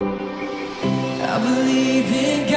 I believe in